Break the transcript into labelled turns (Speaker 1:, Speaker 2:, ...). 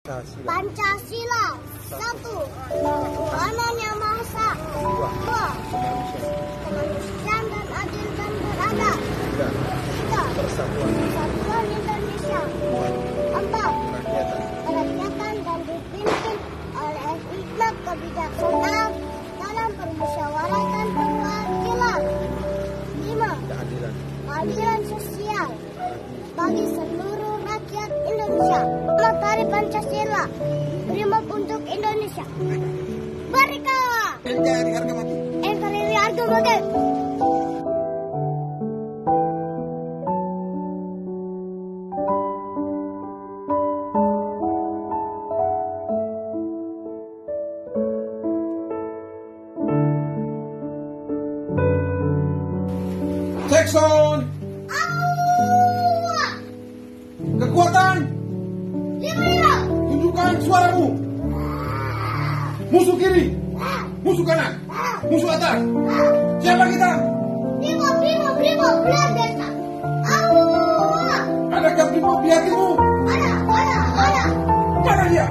Speaker 1: Pancasila.
Speaker 2: Pancasila. Satu. Yang Maha Esa Brimob untuk Indonesia. Merdeka!
Speaker 1: NKRI harga mati.
Speaker 2: NKRI harga mati.
Speaker 1: Jackson.
Speaker 2: Awak!
Speaker 1: Musuh kiri. Musuh kanan. Musuh atas. Siapa kita?
Speaker 2: Brimob, Brimob, Brimob, Merdeka! Awak!
Speaker 1: Adakah primo di hatimu?
Speaker 2: Ada, ada, ada!
Speaker 1: Mana dia?